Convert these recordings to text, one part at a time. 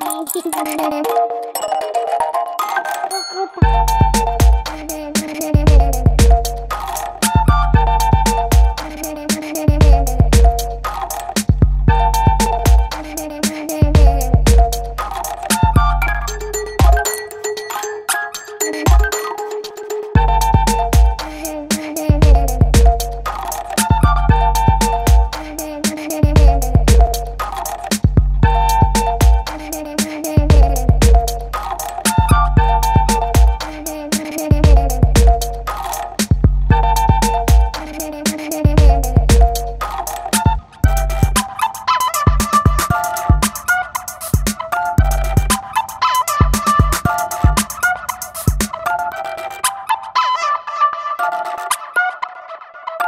大好きだな。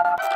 Thank you.